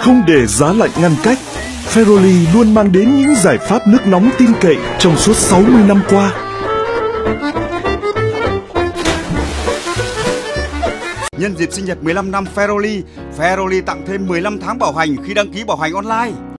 không để giá lạnh ngăn cách, Ferroli luôn mang đến những giải pháp nước nóng tin cậy trong suốt 60 năm qua. Nhân dịp sinh nhật 15 năm Ferroli, Ferroli tặng thêm 15 tháng bảo hành khi đăng ký bảo hành online.